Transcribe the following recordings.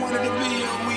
wanted to be a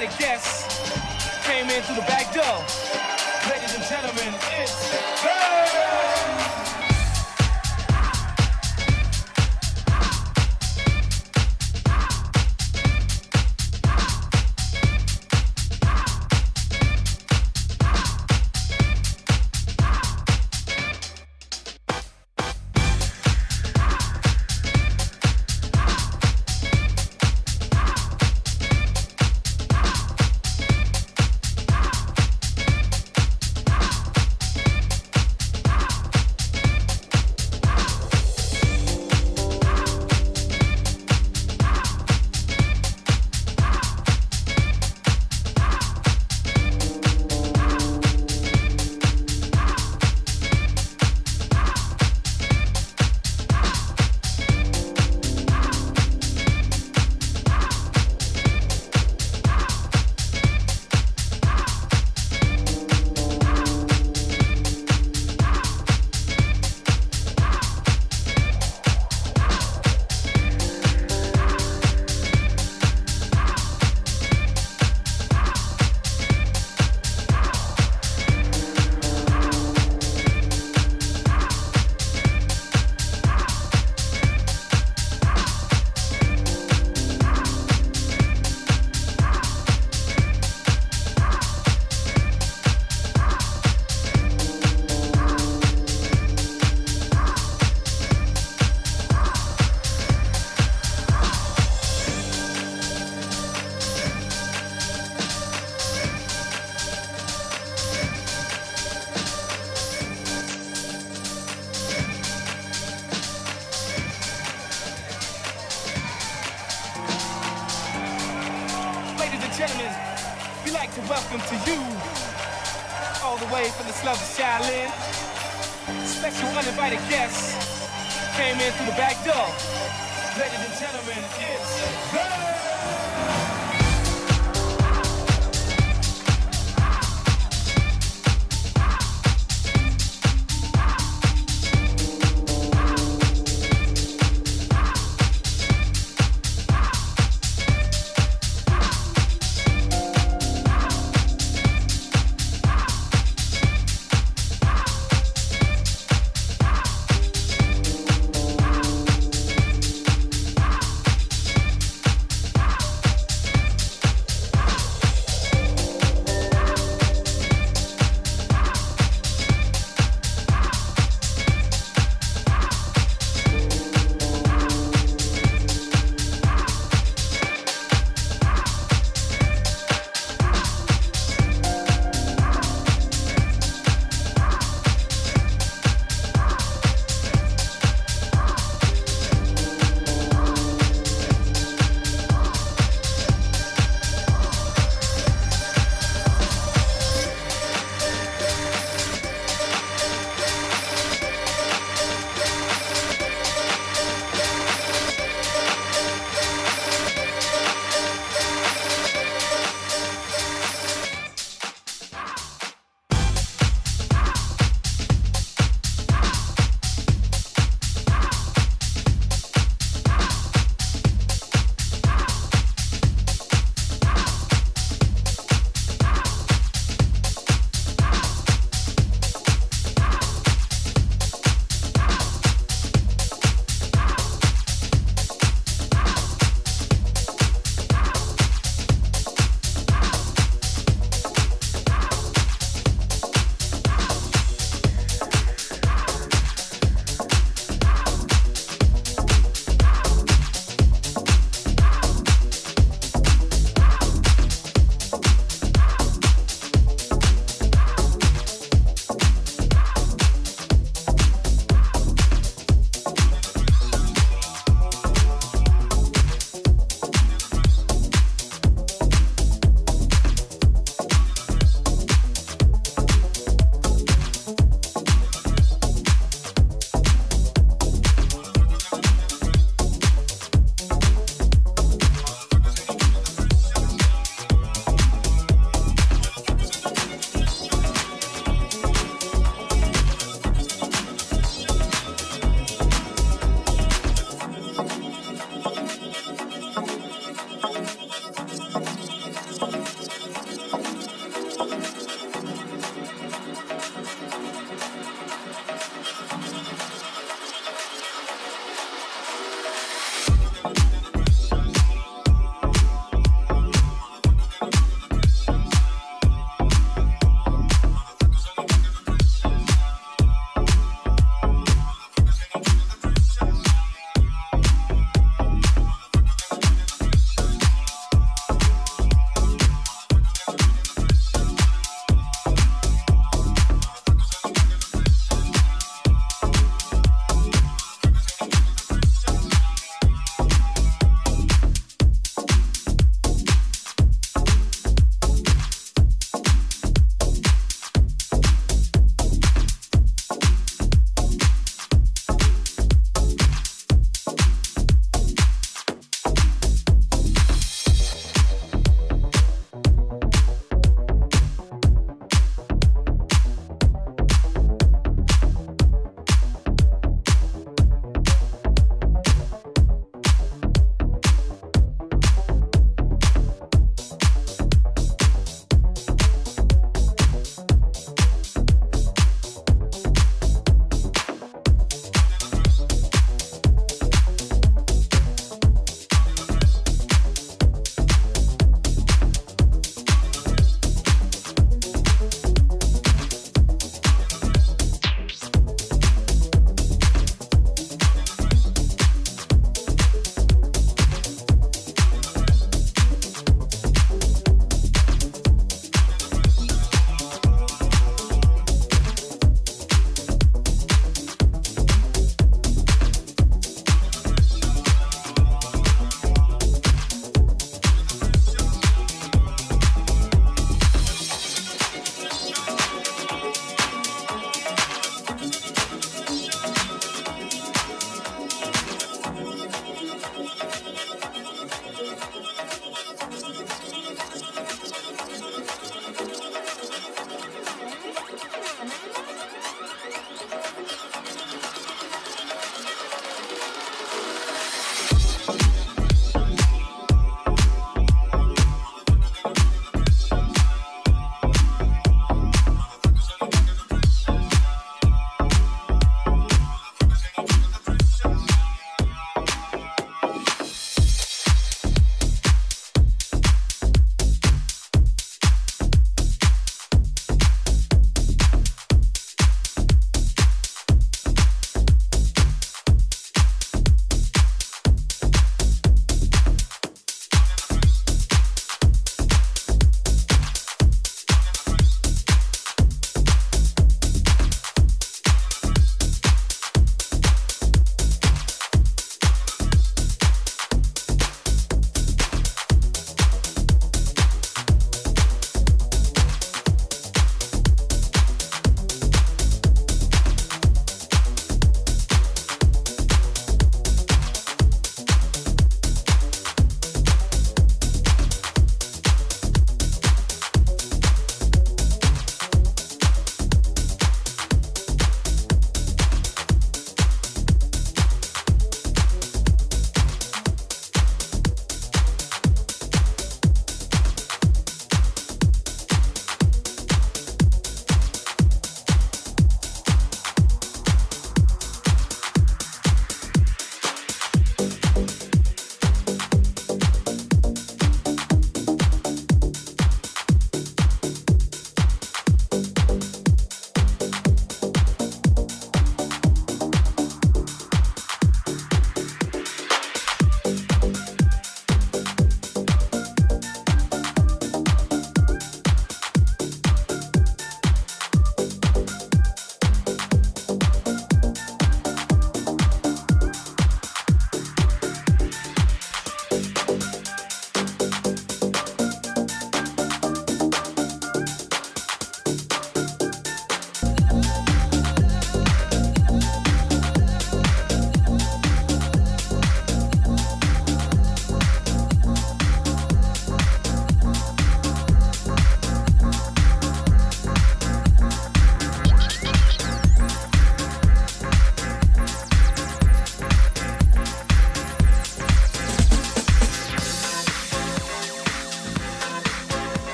had a. Came in through the back door. Ladies and gentlemen, it's...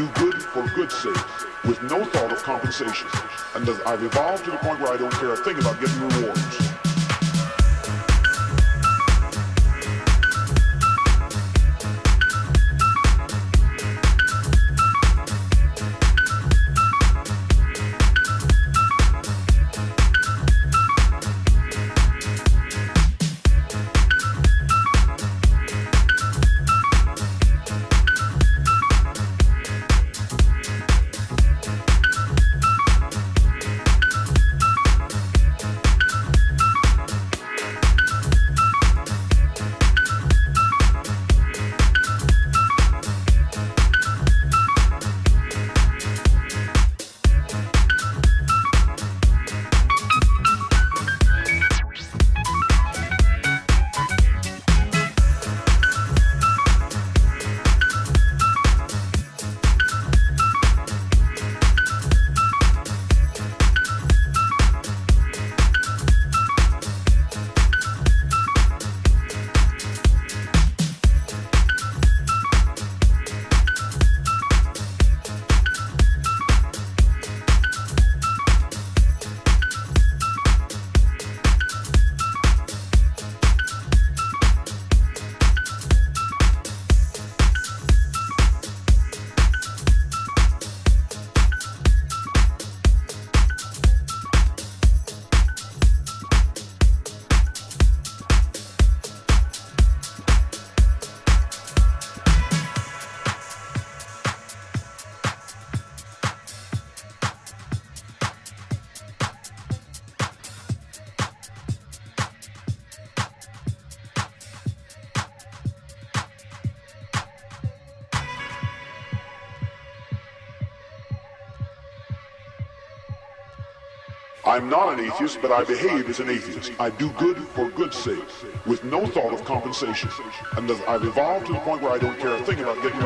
do good for good's sake, with no thought of compensation. And I've evolved to the point where I don't care a thing about getting rewards. Not an atheist, but I behave as an atheist. I do good for good's sake, with no thought of compensation. And I've evolved to the point where I don't care a thing about getting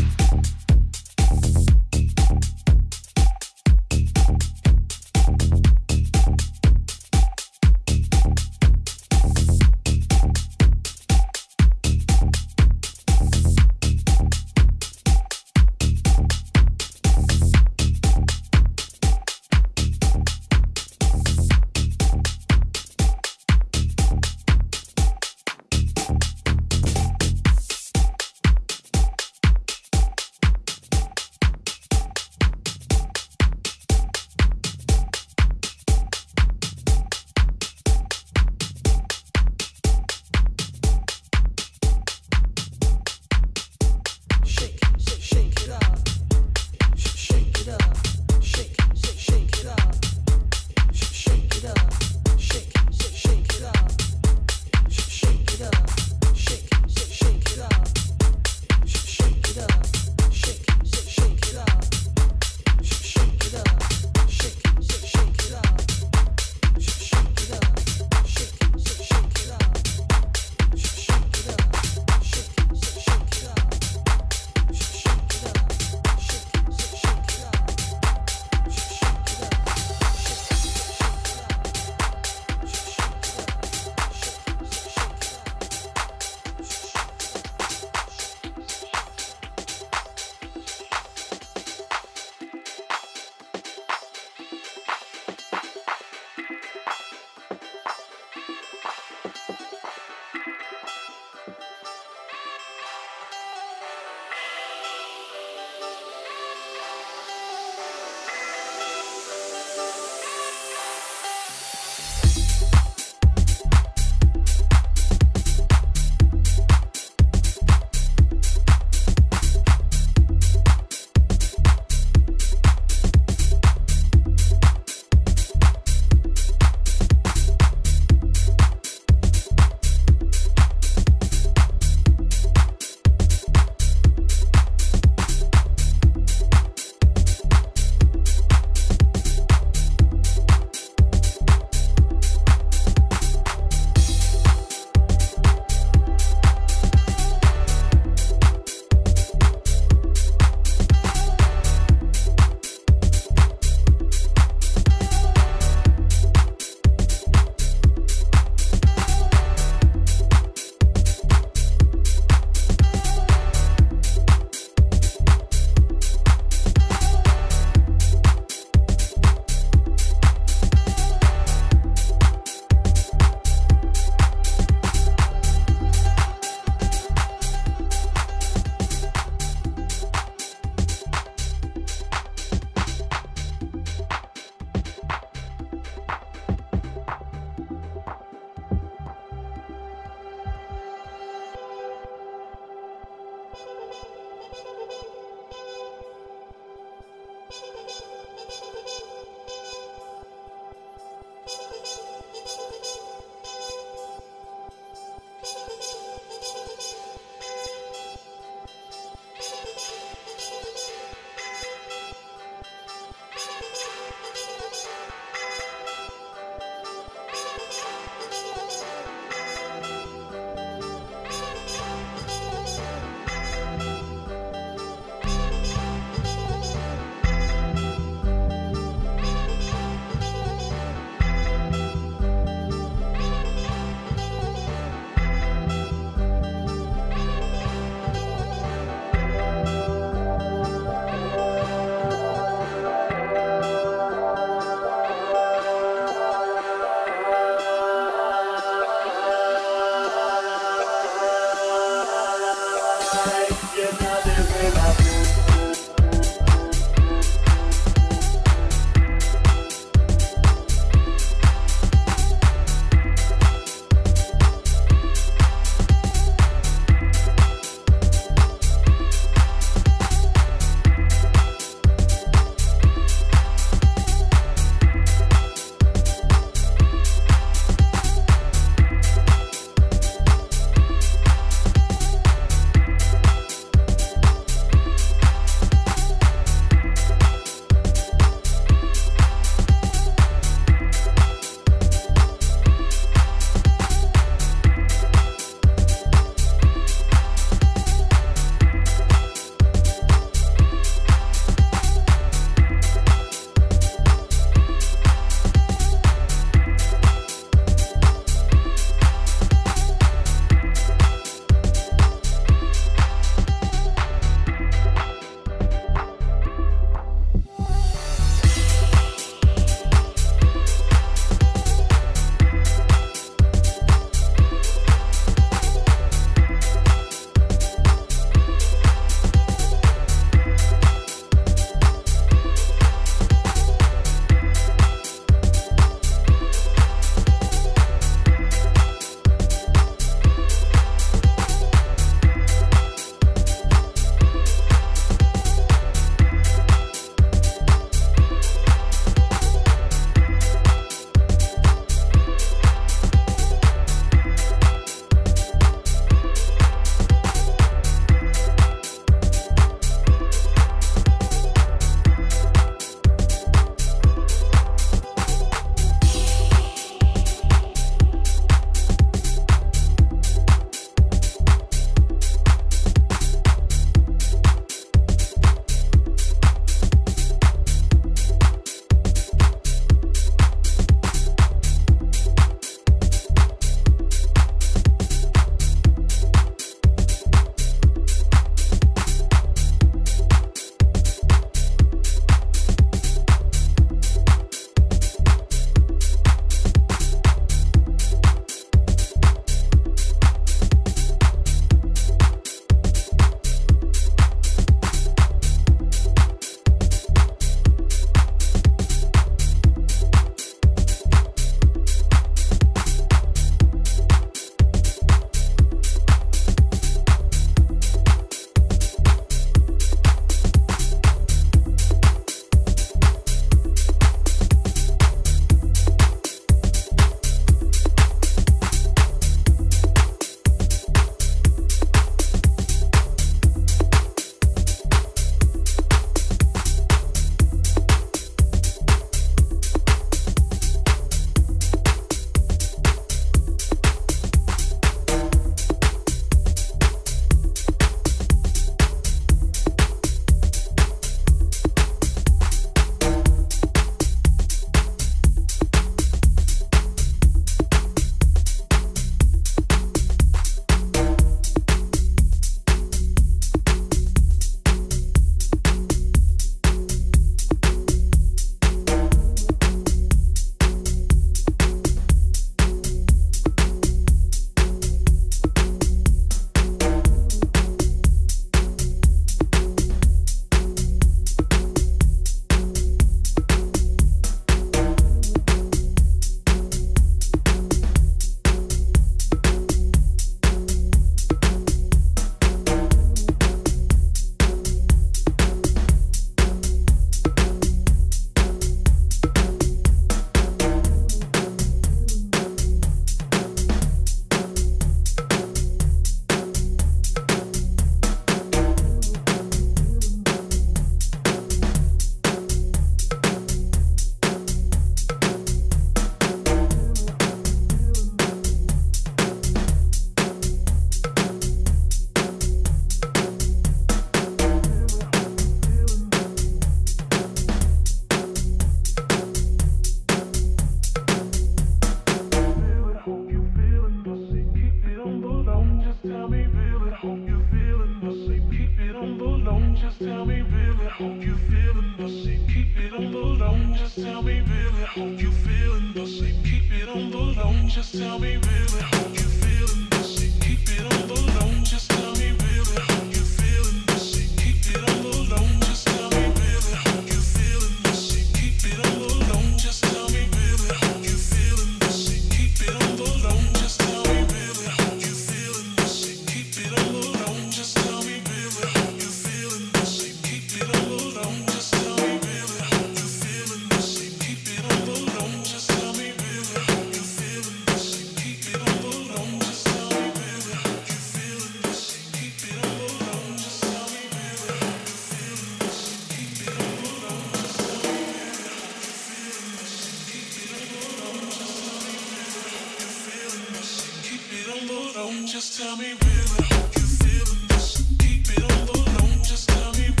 Just tell me really, hope you feel this. Keep it on the low, just tell me.